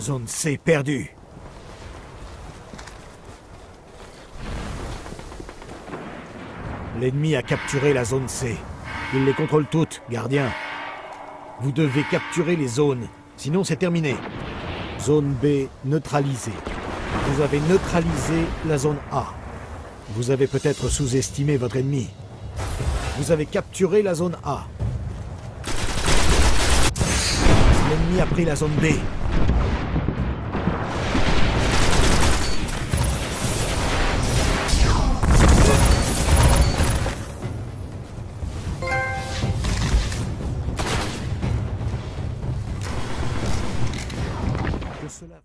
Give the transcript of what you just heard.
Zone C perdue. L'ennemi a capturé la zone C. Il les contrôle toutes, gardien. Vous devez capturer les zones, sinon c'est terminé. Zone B neutralisée. Vous avez neutralisé la zone A. Vous avez peut-être sous-estimé votre ennemi. Vous avez capturé la zone A. L'ennemi a pris la zone B. cela